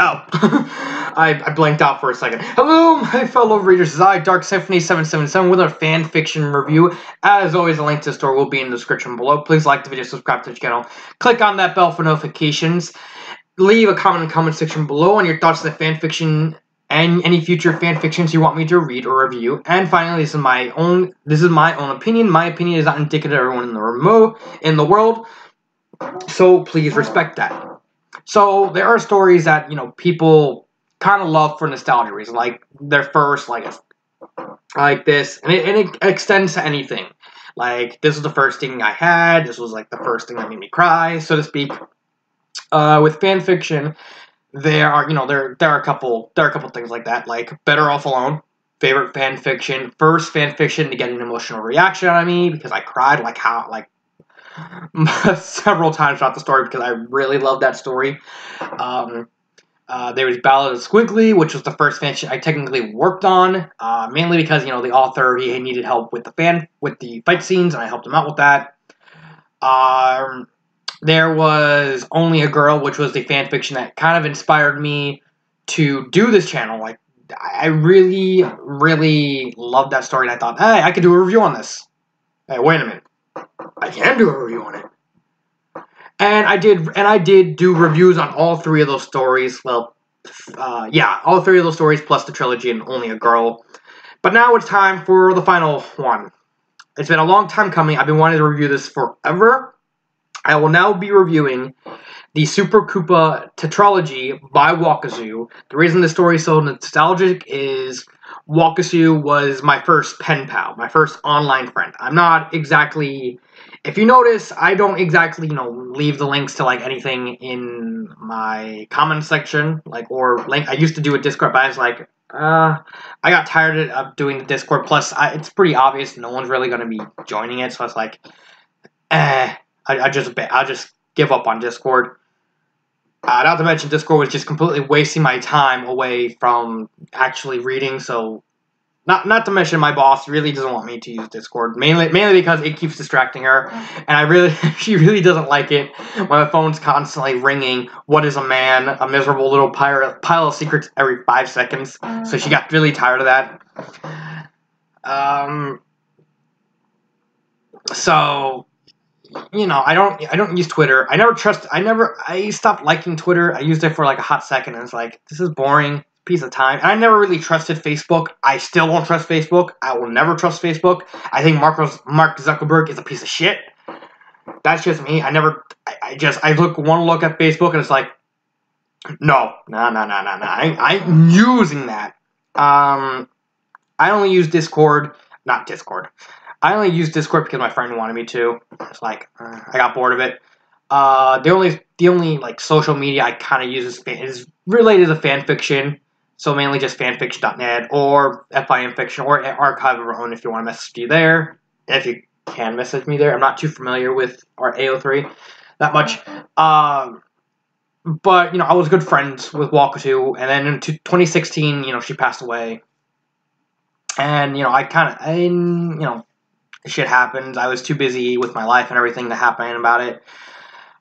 Oh, I, I blanked out for a second. Hello, my fellow readers. I, Dark Symphony 777 with a fan fiction review. As always, a link to the store will be in the description below. Please like the video, subscribe to the channel, click on that bell for notifications. Leave a comment in the comment section below on your thoughts on the fan fiction and any future fan fictions you want me to read or review. And finally, this is my own this is my own opinion. My opinion is not indicative of everyone in the remote in the world. So please respect that. So there are stories that you know people kind of love for nostalgia reasons, like their first like like this, and it, and it extends to anything. Like this was the first thing I had. This was like the first thing that made me cry, so to speak. Uh, with fan fiction, there are you know there there are a couple there are a couple things like that, like Better Off Alone, favorite fan fiction, first fan fiction to get an emotional reaction out of me because I cried like how like several times throughout the story because I really love that story. Um, uh, there was Ballad of Squiggly, which was the first fan I technically worked on, uh, mainly because you know the author he needed help with the fan with the fight scenes, and I helped him out with that. Um, there was Only a Girl, which was the fan fiction that kind of inspired me to do this channel. Like, I really, really loved that story, and I thought, hey, I could do a review on this. Hey, wait a minute. I can do a review on it. And I did, and I did do reviews on all three of those stories. Well, uh, yeah, all three of those stories plus the trilogy and Only a Girl. But now it's time for the final one. It's been a long time coming. I've been wanting to review this forever. I will now be reviewing the Super Koopa Tetralogy by Wakazu. The reason this story is so nostalgic is Wakazu was my first pen pal, my first online friend. I'm not exactly. If you notice, I don't exactly, you know, leave the links to like anything in my comment section, like or link. I used to do a Discord, but I was like, uh, I got tired of doing the Discord. Plus, I, it's pretty obvious no one's really going to be joining it, so I was like, eh, I, I just I'll just give up on Discord. Uh, not to mention, Discord was just completely wasting my time away from actually reading. So, not not to mention, my boss really doesn't want me to use Discord mainly mainly because it keeps distracting her, and I really she really doesn't like it when my phone's constantly ringing. What is a man? A miserable little pile pile of secrets every five seconds. So she got really tired of that. Um. So you know, I don't I don't use Twitter. I never trust I never I stopped liking Twitter. I used it for like a hot second and it's like this is boring piece of time. And I never really trusted Facebook. I still won't trust Facebook. I will never trust Facebook. I think Mark Mark Zuckerberg is a piece of shit. That's just me. I never I, I just I look one look at Facebook and it's like no, no, no, no, no, no. I, I'm using that. Um, I only use Discord, not Discord. I only use Discord because my friend wanted me to. It's like uh, I got bored of it. Uh, the only the only like social media I kind of use is, is related to fan fiction. So mainly just fanfiction.net or FIM fiction or archive of our own if you want to message me there. If you can message me there. I'm not too familiar with our AO3 that much. Um, but you know, I was good friends with Wakazu, and then in 2016, you know, she passed away. And you know, I kind of, you know, shit happened. I was too busy with my life and everything to happen about it.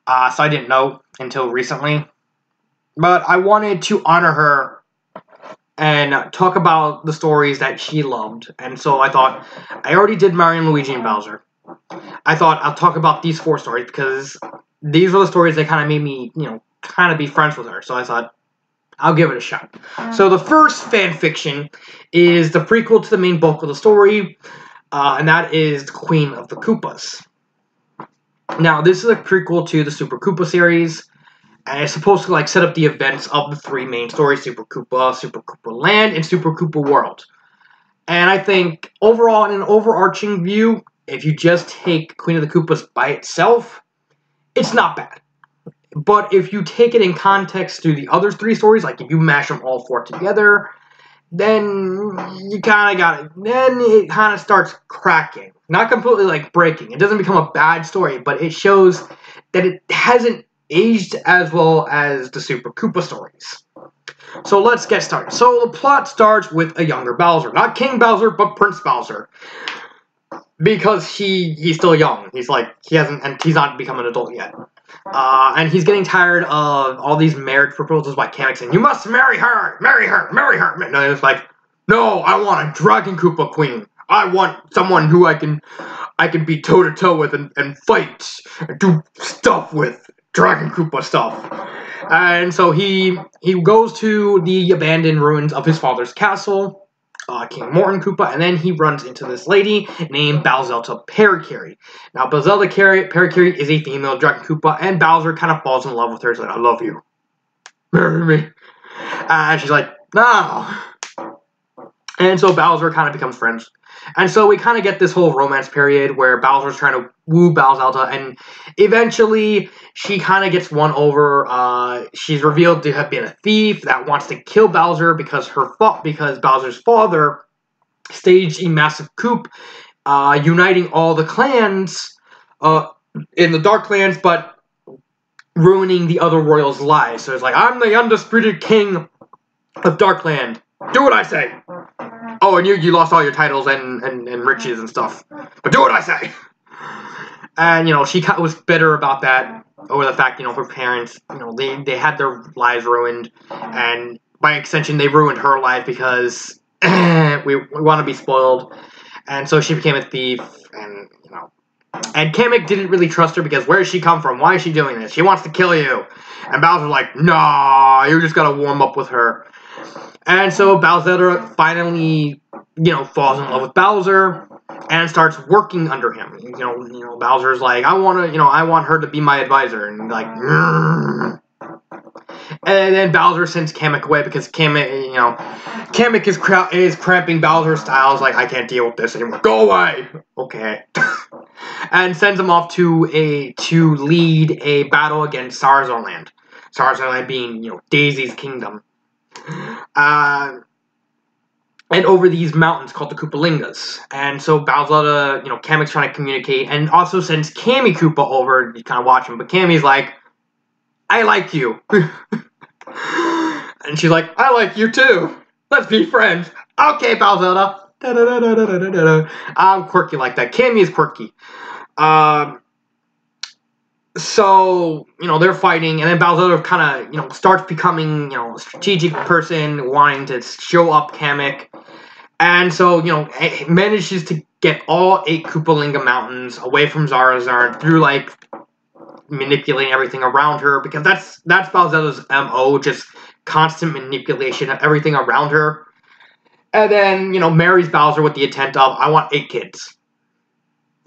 Uh, so I didn't know until recently. But I wanted to honor her and talk about the stories that she loved. And so I thought, I already did Mario and Luigi and Bowser. I thought I'll talk about these four stories because these were the stories that kind of made me, you know, kind of be friends with her. So I thought, I'll give it a shot. So the first fan fiction is the prequel to the main bulk of the story, uh, and that is the Queen of the Koopas. Now, this is a prequel to the Super Koopa series, and it's supposed to like set up the events of the three main stories: Super Koopa, Super Koopa Land, and Super Koopa World. And I think overall, in an overarching view, if you just take Queen of the Koopas by itself, it's not bad. But if you take it in context to the other three stories, like if you mash them all four together, then you kind of got it. Then it kind of starts cracking. Not completely like breaking. It doesn't become a bad story, but it shows that it hasn't aged as well as the Super Koopa stories. So let's get started. So the plot starts with a younger Bowser. Not King Bowser, but Prince Bowser. because he he's still young. He's like he hasn't and he's not become an adult yet. Uh, and he's getting tired of all these marriage proposals by Kamek saying, "You must marry her, marry her, marry her." No, it's like, no, I want a Dragon Koopa queen. I want someone who I can I can be toe to toe with and, and fight and do stuff with Dragon Koopa stuff. And so he he goes to the abandoned ruins of his father's castle uh, King Morton Koopa, and then he runs into this lady named Bowzelda Parakarry. Now, Bowzelda Parakarry is a female Dragon Koopa, and Bowser kind of falls in love with her. He's like, I love you. Marry me. And she's like, no. And so Bowser kind of becomes friends and so we kind of get this whole romance period where Bowser's trying to woo Bowselda, and eventually she kind of gets won over. Uh, she's revealed to have been a thief that wants to kill Bowser because her fa- because Bowser's father staged a massive coup, uh, uniting all the clans uh, in the Dark Clans, but ruining the other royals' lives. So it's like I'm the undisputed king of Darkland. Do what I say. Oh, and you you lost all your titles and, and, and riches and stuff. But do what I say. And you know she was bitter about that over the fact you know her parents you know they they had their lives ruined, and by extension they ruined her life because we, we want to be spoiled, and so she became a thief and you know. And Kamek didn't really trust her because where she come from? Why is she doing this? She wants to kill you. And Bowser's like, nah, you just gotta warm up with her. And so Bowser finally, you know, falls in love with Bowser and starts working under him. You know, you know, Bowser's like, I want to, you know, I want her to be my advisor, and like, Grr. and then Bowser sends Kamek away because Kamek, you know, Kamek is is cramping Bowser's styles. Like, I can't deal with this anymore. Go away. Okay. and sends him off to a to lead a battle against Sarasaland. Sarasaland being, you know, Daisy's kingdom. Uh, and over these mountains called the Koopalingas. And so Bowser, you know, Kamek's trying to communicate and also sends Kammy Koopa over to kind of watch him. But Kammy's like, I like you. and she's like, I like you too. Let's be friends. Okay, Bowser. I'm quirky like that. Kammy is quirky. Um, so you know they're fighting, and then Bowser kind of you know starts becoming you know a strategic person, wanting to show up Kamek, and so you know manages to get all eight Koopalinga mountains away from Zarazar through like manipulating everything around her because that's that's Bowser's mo, just constant manipulation of everything around her, and then you know marries Bowser with the intent of I want eight kids.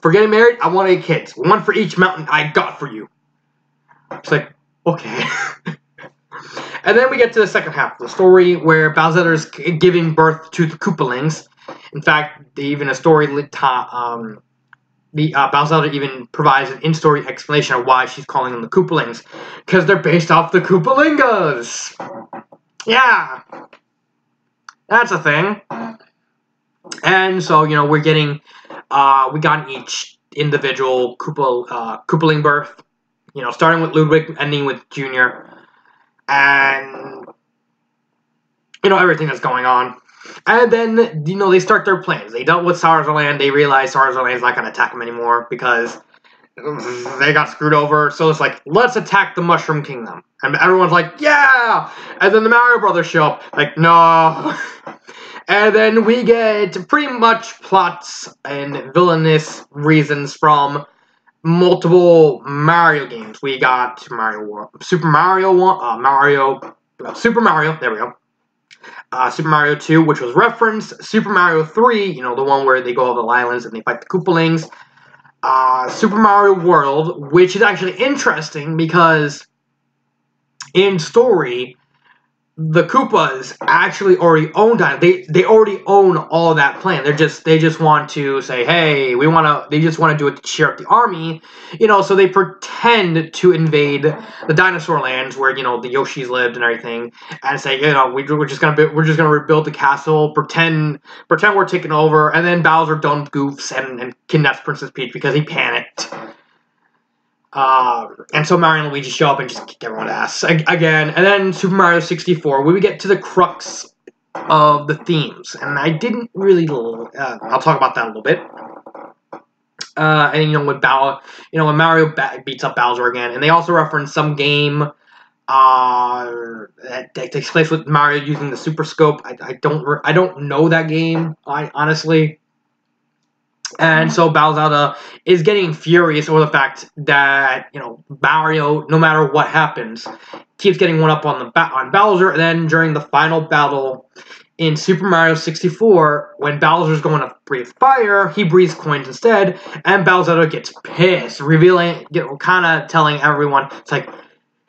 For getting married, I want eight kids. One for each mountain I got for you. It's like, okay. and then we get to the second half of the story where Bowser is giving birth to the Koopalings. In fact, even a story um, the uh, Bowser even provides an in-story explanation of why she's calling them the Koopalings. Because they're based off the Koopalingas! Yeah! That's a thing. And so, you know, we're getting uh, we got each individual Koopa, uh, birth, you know, starting with Ludwig, ending with Junior, and you know everything that's going on. And then you know they start their plans. They dealt with Sarasaland. They realize Sarasaland is not going to attack them anymore because they got screwed over. So it's like, let's attack the Mushroom Kingdom. And everyone's like, yeah! And then the Mario Brothers show up. Like, no. And then we get pretty much plots and villainous reasons from multiple Mario games. We got Mario, Super Mario One, uh, Mario, uh, Super Mario. There we go. Uh, Super Mario 2, which was referenced. Super Mario 3, you know, the one where they go over the islands and they fight the Koopalings. Uh, Super Mario World, which is actually interesting because in story, the Koopas actually already own that. They they already own all that plan. They're just they just want to say, hey, we want to. They just want to do it to cheer up the army, you know. So they pretend to invade the dinosaur lands where you know the Yoshis lived and everything, and say, you know, we, we're just gonna be, we're just gonna rebuild the castle, pretend pretend we're taking over, and then Bowser done goofs and, and kidnaps Princess Peach because he panicked. Uh, and so Mario and Luigi show up and just kick everyone's ass again. And then Super Mario 64, where we get to the crux of the themes. And I didn't really. Uh, I'll talk about that a little bit. Uh, and you know when Bow, you know when Mario ba- beats up Bowser again, and they also reference some game uh, that, that takes place with Mario using the Super Scope. I, I don't re- I don't know that game. I honestly. And mm-hmm. so Bowser is getting furious over the fact that you know Mario, no matter what happens, keeps getting one up on the ba- on Bowser. And then during the final battle in Super Mario 64, when Bowser's going to breathe fire, he breathes coins instead, and Bowser gets pissed, revealing, you know, kind of telling everyone, it's like,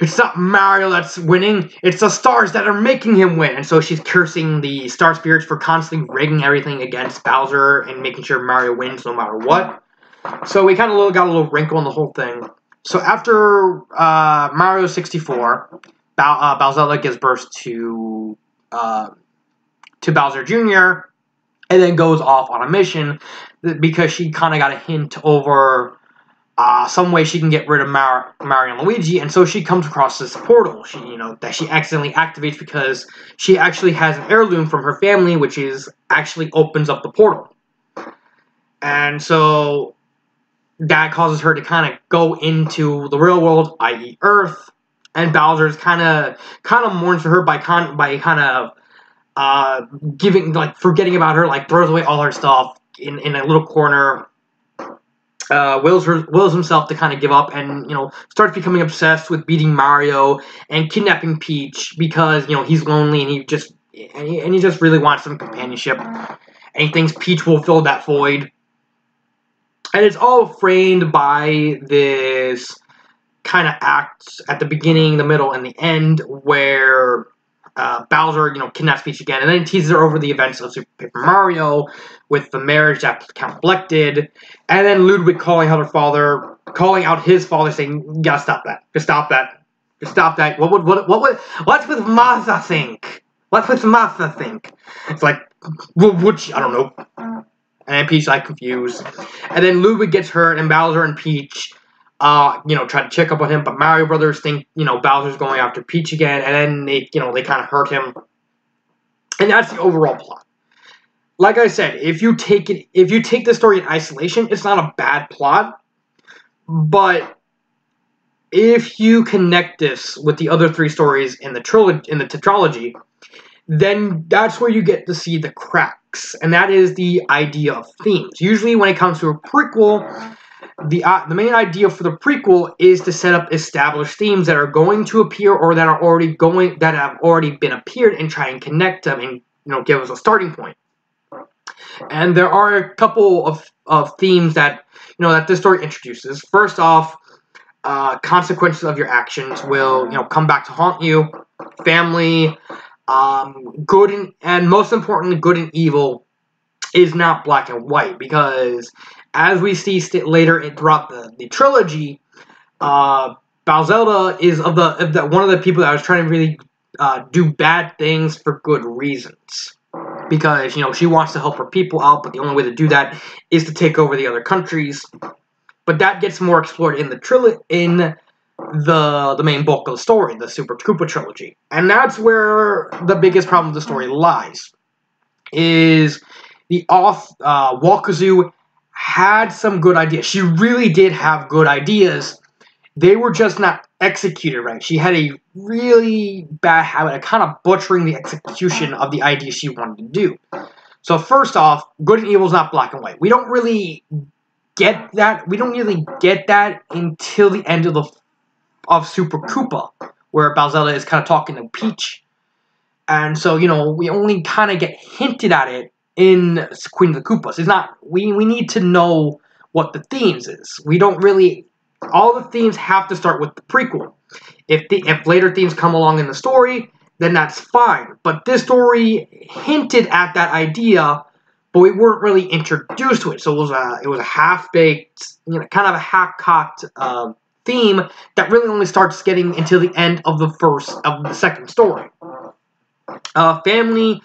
it's not Mario that's winning, it's the stars that are making him win. And so she's cursing the star spirits for constantly rigging everything against Bowser and making sure Mario wins no matter what. So we kind of got a little wrinkle in the whole thing. So after uh, Mario 64, Bow- uh, Bowser gives birth to uh, to Bowser Jr. and then goes off on a mission because she kind of got a hint over uh, some way she can get rid of Mar- Mario and Luigi, and so she comes across this portal. She, you know, that she accidentally activates because she actually has an heirloom from her family, which is actually opens up the portal, and so that causes her to kind of go into the real world, i.e., Earth. And Bowser's kind of kind of mourns for her by con- by kind of uh, giving like forgetting about her, like throws away all her stuff in, in a little corner. Uh, wills wills himself to kind of give up, and you know starts becoming obsessed with beating Mario and kidnapping Peach because you know he's lonely and he just and he, and he just really wants some companionship, and he thinks Peach will fill that void. And it's all framed by this kind of act at the beginning, the middle, and the end where uh, Bowser, you know, kidnaps Peach again, and then teases her over the events of Super Paper Mario with the marriage that Count Bleck did, and then Ludwig calling out her father, calling out his father, saying, "You gotta stop that! Just stop that! Just stop that! What would what what would what would Martha think? What would Martha think?" It's like, what would she? I don't know. And Peach like confused, and then Ludwig gets hurt, and Bowser and Peach uh, you know, try to check up on him, but Mario Brothers think, you know, Bowser's going after Peach again, and then they, you know, they kind of hurt him. And that's the overall plot. Like I said, if you take it, if you take the story in isolation, it's not a bad plot, but if you connect this with the other three stories in the trilogy, in the tetralogy, then that's where you get to see the cracks, and that is the idea of themes. Usually, when it comes to a prequel, the uh, the main idea for the prequel is to set up established themes that are going to appear or that are already going that have already been appeared and try and connect them and you know give us a starting point. And there are a couple of, of themes that you know that this story introduces. First off, uh, consequences of your actions will you know come back to haunt you. Family, um, good and, and most importantly, good and evil is not black and white because as we see st- later throughout the, the trilogy, uh, Bowselda is of the, of the one of the people that was trying to really uh, do bad things for good reasons. Because you know she wants to help her people out, but the only way to do that is to take over the other countries. But that gets more explored in the trilogy in the the main bulk of the story, the Super Koopa trilogy, and that's where the biggest problem of the story lies. Is the off uh, Wakazu had some good ideas. She really did have good ideas. They were just not executed right. She had a really bad habit of kind of butchering the execution of the ideas she wanted to do. So first off, good and evil is not black and white. We don't really get that. We don't really get that until the end of the of Super Koopa, where Bowsella is kind of talking to Peach, and so you know we only kind of get hinted at it in Queen of the Koopas. It's not we we need to know what the themes is. We don't really all the themes have to start with the prequel. If the if later themes come along in the story, then that's fine. But this story hinted at that idea, but we weren't really introduced to it. So it was a it was a half baked, you know, kind of a half cocked uh, theme that really only starts getting until the end of the first of the second story. Uh, family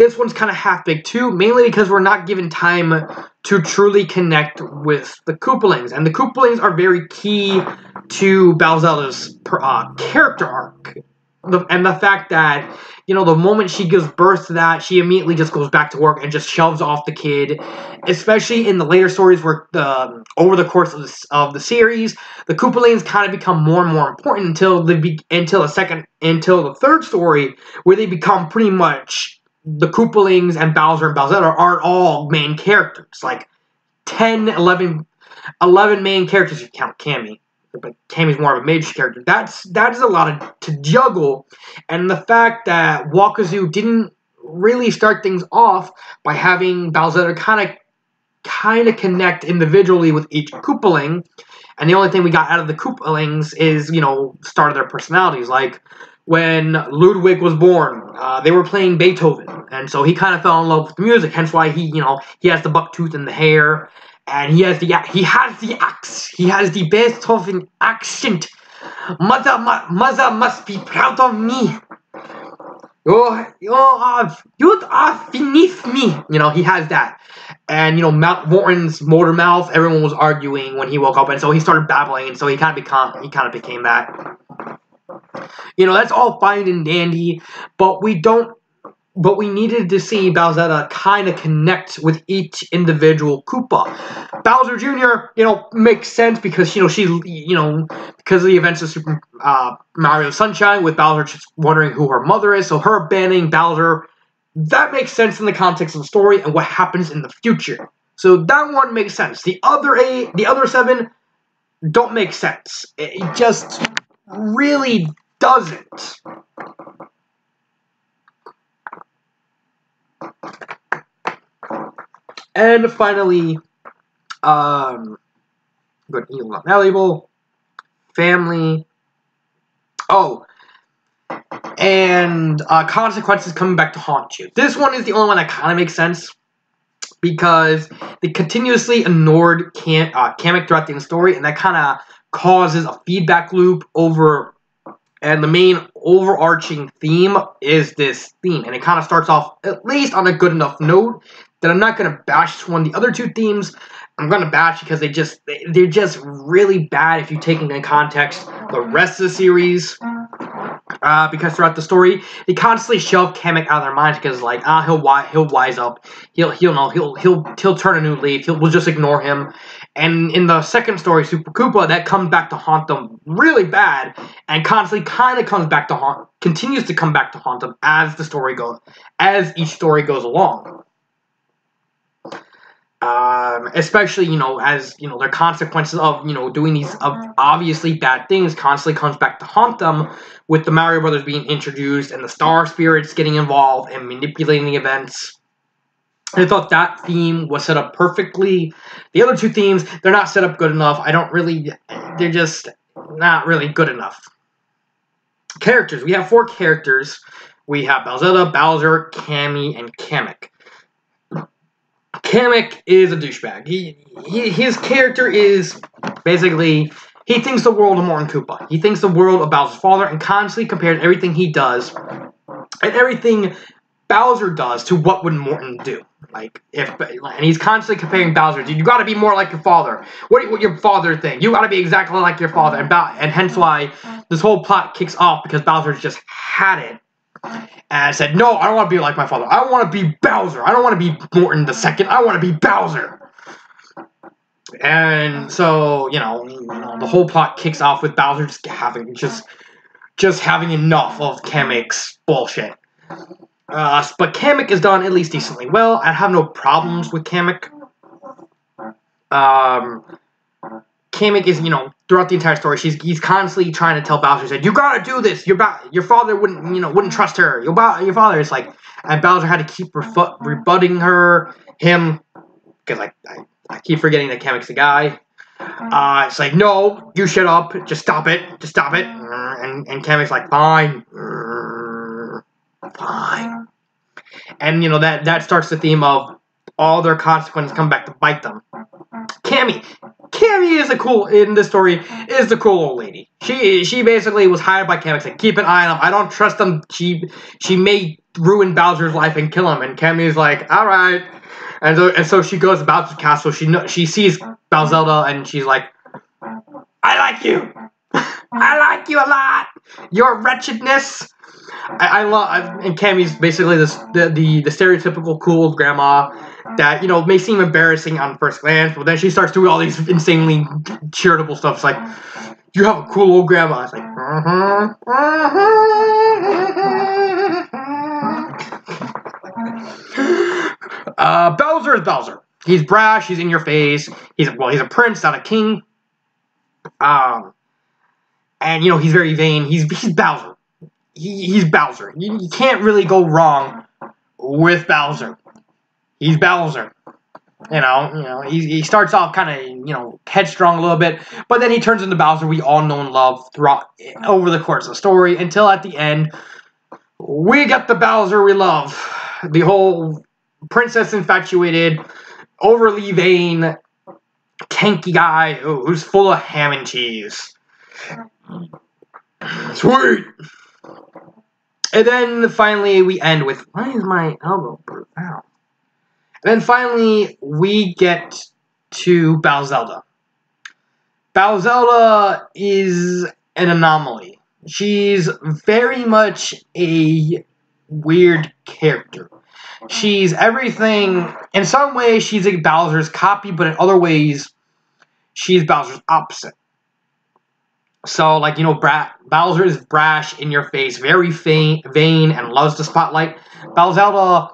this one's kind of half big too, mainly because we're not given time to truly connect with the Koopalings. And the Koopalings are very key to Bowsella's uh, character arc. the, and the fact that you know the moment she gives birth to that she immediately just goes back to work and just shoves off the kid especially in the later stories where the over the course of the, of the series the Koopalings kind of become more and more important until the until the second until the third story where they become pretty much the Koopalings and Bowser and Bowsetta aren't all main characters like 10 11 11 main characters if you count Kammy but Kammy's more of a major character. That's that's a lot of, to juggle, and the fact that Wakazu didn't really start things off by having Bowser kind of kind of connect individually with each Koopaling, and the only thing we got out of the Koopalings is you know start of their personalities. Like when Ludwig was born, uh, they were playing Beethoven, and so he kind of fell in love with the music. Hence why he you know he has the buck tooth and the hair and he has the he has the axe. He has the Beethoven accent. Mother, mother must be proud of me. You, you are, you are beneath me. You know, he has that. And, you know, Mount Morton's motor mouth, everyone was arguing when he woke up, and so he started babbling, and so he kind of become, he kind of became that. You know, that's all fine and dandy, but we don't but we needed to see Bowsetta kind of connect with each individual Koopa. Bowser Jr., you know, makes sense because, you know, she, you know, because of the events of Super uh, Mario Sunshine with Bowser just wondering who her mother is, so her banning Bowser, that makes sense in the context of the story and what happens in the future. So that one makes sense. The other eight, the other seven, don't make sense. It just really doesn't. And finally, um, good evil not malleable, family. Oh, and uh, consequences coming back to haunt you. This one is the only one that kind of makes sense because they continuously ignored Cam- uh, Kamek throughout the story, and that kind of causes a feedback loop over. And the main overarching theme is this theme, and it kind of starts off at least on a good enough note that I'm not going to bash one. The other two themes I'm going to bash because they just they're just really bad if you take into context the rest of the series. Uh, because throughout the story, they constantly shove Kamek out of their minds because like ah he'll he'll wise up, he'll he'll know. He'll he'll he'll turn a new leaf, he'll we'll just ignore him. And in the second story, Super Koopa, that comes back to haunt them really bad, and constantly kind of comes back to haunt, continues to come back to haunt them as the story goes, as each story goes along um, especially you know as you know their consequences of you know doing these obviously bad things constantly comes back to haunt them with the Mario Brothers being introduced and the Star Spirits getting involved and manipulating the events. I thought that theme was set up perfectly. The other two themes, they're not set up good enough. I don't really, they're just not really good enough. Characters. We have four characters. We have Bowsetta, Bowser, Kammy, and Kamek. Kamek is a douchebag. He, he his character is basically he thinks the world of Morton Koopa. He thinks the world of Bowser's father and constantly compares everything he does and everything Bowser does to what would Morton do. Like if and he's constantly comparing Bowser. You got to be more like your father. What what your father think? You got to be exactly like your father. And and hence why this whole plot kicks off because Bowser's just had it and I said, no, I don't want to be like my father. I want to be Bowser. I don't want to be Morton the second. I want to be Bowser. And so, you know, the whole plot kicks off with Bowser just having just just having enough of Kamek's bullshit. Uh, but Kamek is done at least decently well. I have no problems with Kamek. Um, Kamek is, you know, throughout the entire story, she's he's constantly trying to tell Bowser, said, "You gotta do this. Your ba- your father wouldn't, you know, wouldn't trust her. Your ba- your father is like," and Bowser had to keep refu- rebutting her, him, because I, I, I keep forgetting that Kamek's the guy. Uh-huh. Uh, it's like, no, you shut up. Just stop it. Just stop it. Uh-huh. And and Kamek's like, fine, fine. Uh-huh. And you know that that starts the theme of all their consequences come back to bite them. Kammy, Kammy is a cool in this story is the cool old lady. She she basically was hired by Kamek to keep an eye on him. I don't trust him. She she may ruin Bowser's life and kill him. And Kammy's like, all right. And so and so she goes to Bowser's castle. She she sees Bowselda and she's like, I like you. I like you a lot. Your wretchedness. I, I love, and Kammy's basically this the, the the stereotypical cool grandma that you know may seem embarrassing on first glance, but then she starts doing all these insanely charitable stuff. It's like you have a cool old grandma. It's like, uh-huh, uh, Bowser is Bowser. He's brash. He's in your face. He's well. He's a prince, not a king. Um, and you know he's very vain. He's he's Bowser. He, he's Bowser. You, you can't really go wrong with Bowser. He's Bowser. You know, you know, he, he starts off kind of, you know, headstrong a little bit, but then he turns into Bowser we all know and love throughout over the course of the story until at the end we get the Bowser we love. The whole princess infatuated, overly vain, tanky guy who's full of ham and cheese. Sweet. And then finally we end with why is my elbow out? And then finally we get to Bowzelda. Bowzelda is an anomaly. She's very much a weird character. She's everything. In some ways, she's a Bowser's copy, but in other ways, she's Bowser's opposite. So, like, you know, Bra- Bowser is brash, in your face, very vain, vain and loves the spotlight. Bowzelda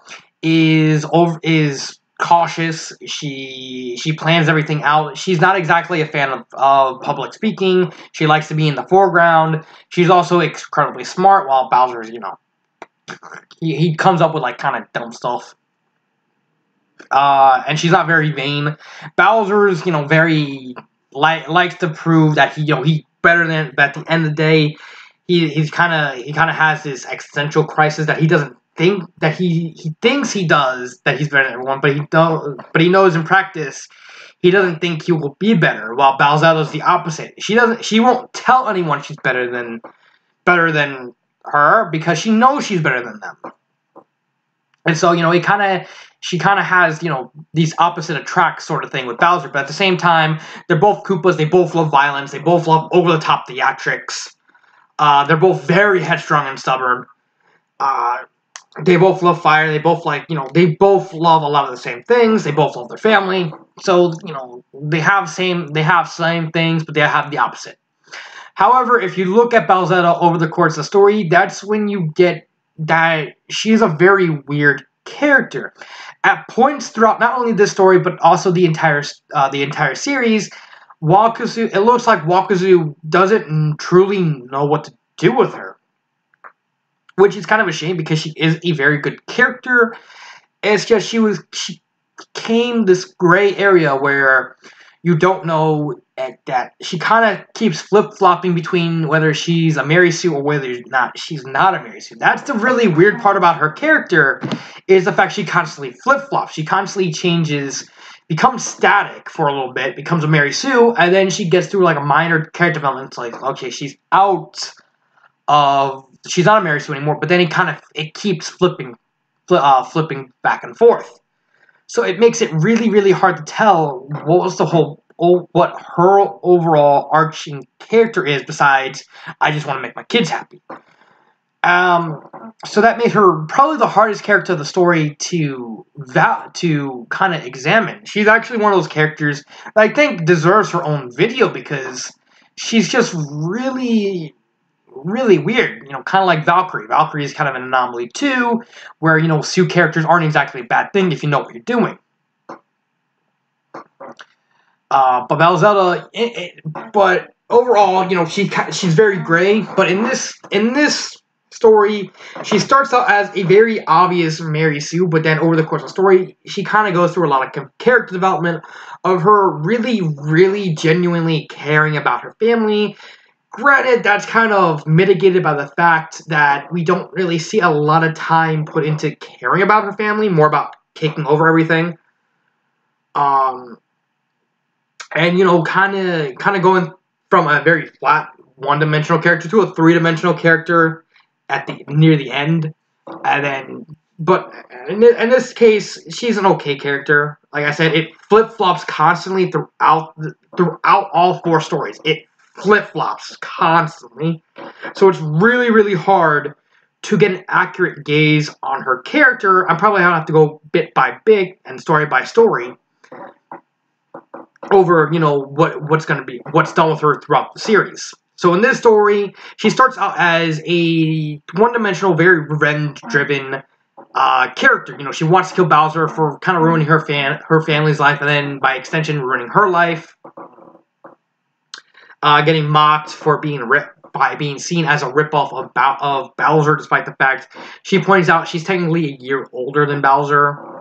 is over is cautious. She she plans everything out. She's not exactly a fan of, of public speaking. She likes to be in the foreground. She's also incredibly smart, while Bowser's, you know, he, he comes up with like kind of dumb stuff. Uh, and she's not very vain. Bowser's, you know, very like likes to prove that he, you know, he better than. But at the end of the day, he he's kind of he kind of has this existential crisis that he doesn't think that he he thinks he does that he's better than everyone, but he don't. But he knows in practice he doesn't think he will be better. While Bowser's the opposite. She doesn't. She won't tell anyone she's better than better than her because she knows she's better than them. And so, you know, it kind of, she kind of has, you know, these opposite attract sort of thing with Bowser. But at the same time, they're both Koopas. They both love violence. They both love over the top theatrics. Uh, they're both very headstrong and stubborn. Uh, they both love fire. They both like, you know, they both love a lot of the same things. They both love their family. So, you know, they have same, they have same things, but they have the opposite. However, if you look at Balzetta over the course of the story, that's when you get that she's a very weird character. At points throughout not only this story but also the entire uh, the entire series, Wakazu it looks like Wakazu doesn't truly know what to do with her, which is kind of a shame because she is a very good character. It's just she was she came this gray area where you don't know at that she kind of keeps flip flopping between whether she's a Mary Sue or whether not she's not a Mary Sue. That's the really weird part about her character is the fact she constantly flip flops. She constantly changes, becomes static for a little bit, becomes a Mary Sue, and then she gets through like a minor character development. It's like okay, she's out of she's not a Mary Sue anymore. But then it kind of it keeps flipping, uh, flipping back and forth. So it makes it really, really hard to tell what was the whole what her overall arching character is besides I just want to make my kids happy. Um, so that made her probably the hardest character of the story to va- to kind of examine. She's actually one of those characters that I think deserves her own video because she's just really really weird. You know, kind of like Valkyrie. Valkyrie is kind of an anomaly too, where you know Sue characters aren't exactly a bad thing if you know what you're doing. Uh, but Bowsetta, it, it, but overall, you know, she she's very gray. But in this in this story, she starts out as a very obvious Mary Sue, but then over the course of the story, she kind of goes through a lot of character development of her really, really genuinely caring about her family. Granted, that's kind of mitigated by the fact that we don't really see a lot of time put into caring about her family, more about taking over everything. Um, and you know, kind of kind of going from a very flat one-dimensional character to a three-dimensional character at the near the end, and then but in, in this case, she's an okay character. Like I said, it flip flops constantly throughout the, throughout all four stories. It flip flops constantly. So it's really, really hard to get an accurate gaze on her character. I'm probably gonna have to go bit by bit and story by story over, you know, what what's gonna be what's done with her throughout the series. So in this story, she starts out as a one-dimensional, very revenge-driven uh, character. You know, she wants to kill Bowser for kind of ruining her fan her family's life, and then by extension, ruining her life. Uh, getting mocked for being ripped by being seen as a ripoff of, of Bowser, despite the fact she points out she's technically a year older than Bowser.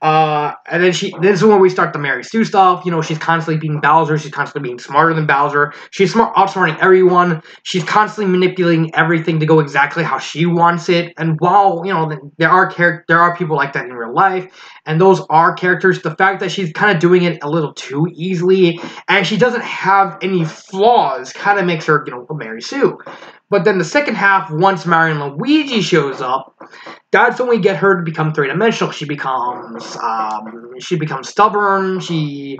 Uh, and then she, this is when we start the Mary Sue stuff. You know, she's constantly being Bowser. She's constantly being smarter than Bowser. She's smart, outsmarting everyone. She's constantly manipulating everything to go exactly how she wants it. And while you know there are char- there are people like that in real life, and those are characters. The fact that she's kind of doing it a little too easily, and she doesn't have any flaws, kind of makes her you know a Mary Sue. But then the second half, once Mario and Luigi shows up, that's when we get her to become three dimensional. She becomes um, she becomes stubborn. She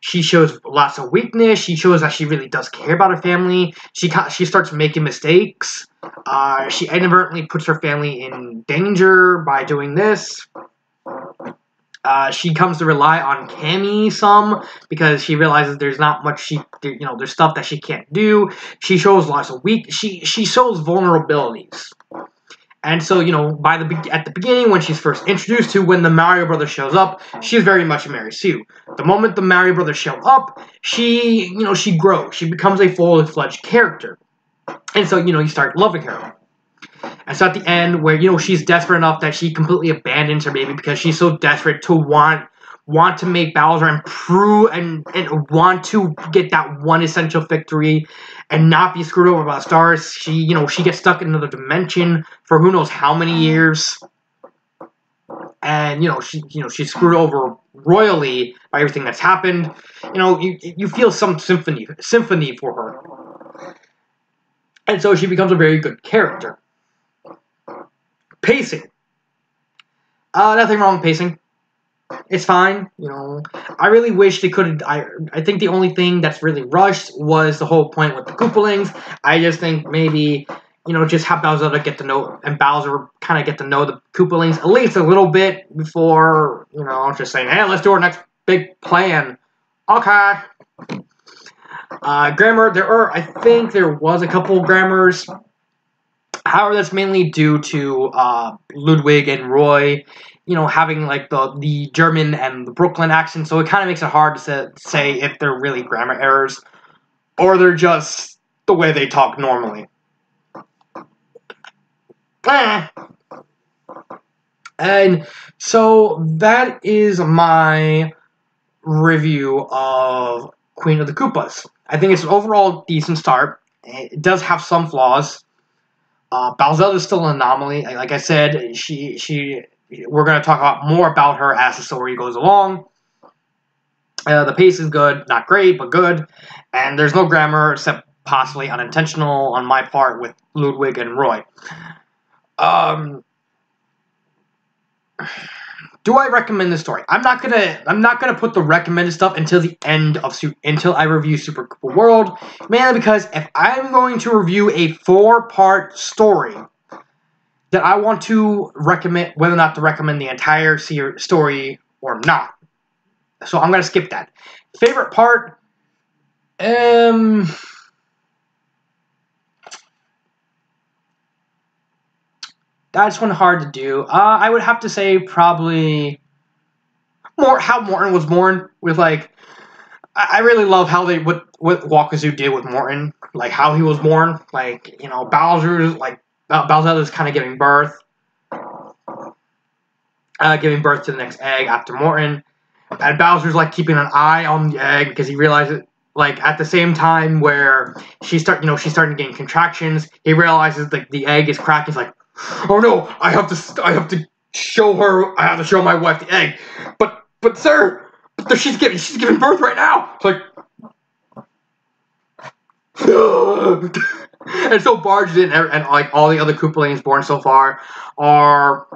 she shows lots of weakness. She shows that she really does care about her family. She she starts making mistakes. Uh, she inadvertently puts her family in danger by doing this. Uh, she comes to rely on Kammy some because she realizes there's not much she, you know, there's stuff that she can't do. She shows lots of weak. She she shows vulnerabilities, and so you know, by the at the beginning when she's first introduced to when the Mario Brothers shows up, she's very much Mary Sue. The moment the Mario Brothers show up, she you know she grows. She becomes a fully fledged character, and so you know you start loving her. And so at the end, where you know she's desperate enough that she completely abandons her baby because she's so desperate to want want to make Bowser improve and and want to get that one essential victory and not be screwed over by the stars. She you know she gets stuck in another dimension for who knows how many years. And you know she you know she's screwed over royally by everything that's happened. You know you you feel some symphony symphony for her. And so she becomes a very good character. Pacing. Uh, nothing wrong with pacing. It's fine, you know. I really wish they could. I I think the only thing that's really rushed was the whole point with the Koopalings. I just think maybe you know just have Bowser get to know and Bowser kind of get to know the Koopalings at least a little bit before you know just saying, hey, let's do our next big plan. Okay. Uh, grammar. There are. I think there was a couple grammars However, that's mainly due to uh, Ludwig and Roy, you know, having like the the German and the Brooklyn accent. So it kind of makes it hard to say if they're really grammar errors or they're just the way they talk normally. Eh. And so that is my review of Queen of the Koopas. I think it's an overall decent start. It does have some flaws uh, Bowser is still an anomaly. Like I said, she she we're gonna talk about more about her as the story goes along. Uh, the pace is good, not great, but good, and there's no grammar except possibly unintentional on my part with Ludwig and Roy. Um, do I recommend this story? I'm not gonna I'm not gonna put the recommended stuff until the end of until I review Super Koopa World, mainly because if I'm going to review a four part story, that I want to recommend whether or not to recommend the entire story or not. So I'm gonna skip that. Favorite part, um. That's one hard to do. Uh, I would have to say probably more how Morton was born with like I really love how they what what Wakazu did with Morton, like how he was born, like you know Bowser's like Bowser is kind of giving birth, uh, giving birth to the next egg after Morton, and Bowser's like keeping an eye on the egg because he realizes like at the same time where she start you know she's starting to gain contractions, he realizes like the egg is cracking. He's like, oh no, I have to, I have to show her, I have to show my wife the egg. But, but sir, but she's giving, she's giving birth right now. It's like, and so Barge and, and like all the other Koopalings born so far are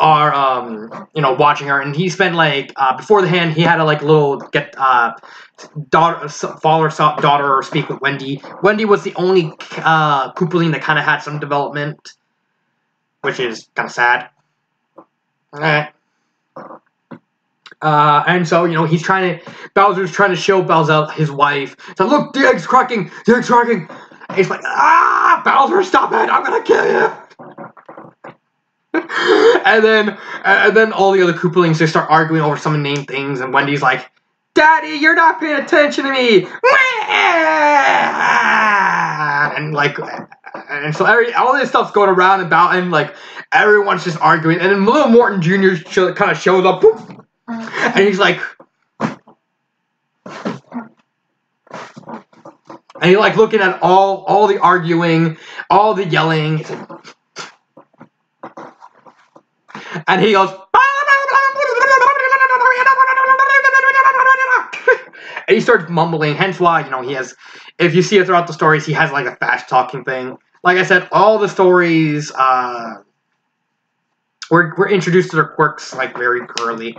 are um you know watching her and he spent like uh before the hand he had a like little get uh daughter father daughter speak with Wendy. Wendy was the only uh Koopaling that kind of had some development, which is kind of sad. Alright. Uh, and so, you know, he's trying to, Bowser's trying to show Bowser his wife. So, look, the egg's cracking, the egg's cracking. And he's like, ah, Bowser, stop it, I'm gonna kill you. and then, and then all the other Koopalings, they start arguing over some name things, and Wendy's like, Daddy, you're not paying attention to me. And like, and so every all this stuff's going around about, and like everyone's just arguing, and then Little Morton Jr. Kind of shows up, and he's like, and he's like looking at all all the arguing, all the yelling, and he goes. and he starts mumbling. Hence why you know he has. If you see it throughout the stories, he has like a fast talking thing. Like I said, all the stories. Uh, we're, we're introduced to their quirks like very early.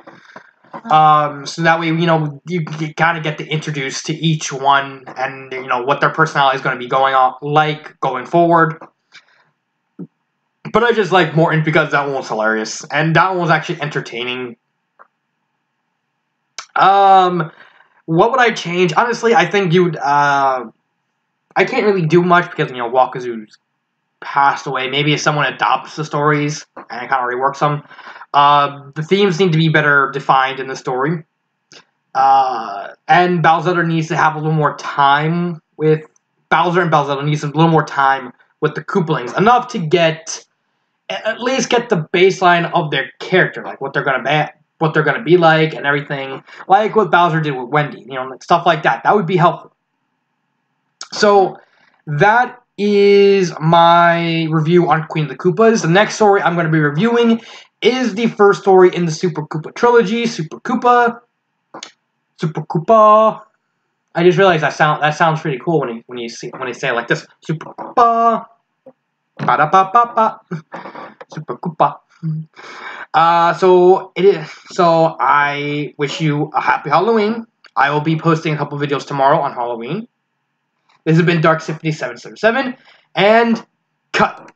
Um, so that way, you know, you, you kind of get to introduce to each one and, you know, what their personality is going to be going on like going forward. But I just like Morton because that one was hilarious. And that one was actually entertaining. Um, what would I change? Honestly, I think you'd. Uh, I can't really do much because you know Wakazoo's passed away. Maybe if someone adopts the stories and kind of reworks them, uh, the themes need to be better defined in the story. Uh, and Bowser needs to have a little more time with Bowser and Bowser needs a little more time with the Koopalings, enough to get at least get the baseline of their character, like what they're gonna be, what they're to be like and everything, like what Bowser did with Wendy, you know, like stuff like that. That would be helpful. So that is my review on Queen of the Koopas. The next story I'm going to be reviewing is the first story in the Super Koopa trilogy, Super Koopa. Super Koopa. I just realized that sound that sounds pretty cool when you when you see when you say it like this. Super Koopa. Ba da ba ba ba. Super Koopa. Uh, so it is. So I wish you a happy Halloween. I will be posting a couple videos tomorrow on Halloween. This has been Dark Symphony 777, and cut.